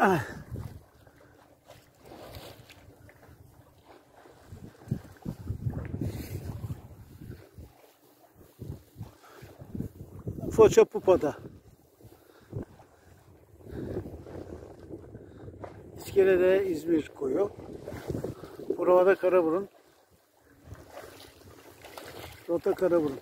Ah. Foça Pupa'da. İskele'de İzmir koyu. Prova'da Karaburun. Rota Karaburun.